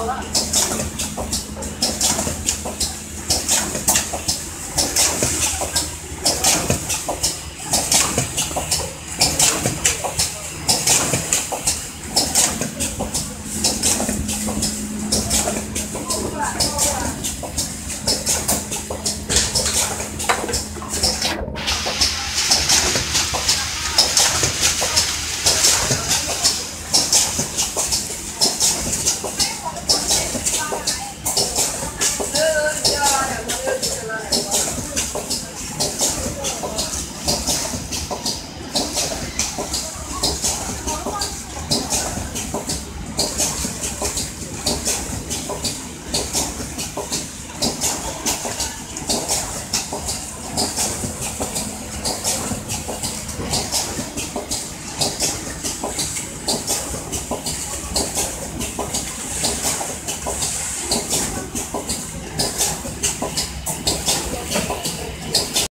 all up.